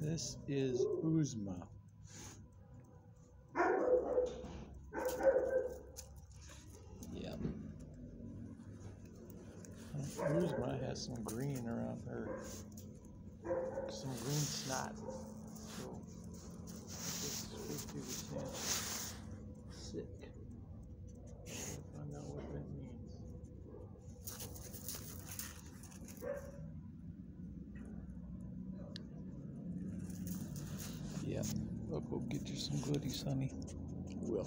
This is Uzma. Yep. Uzma has some green around her, some green snot. I'll go get you some goodies, honey. Will.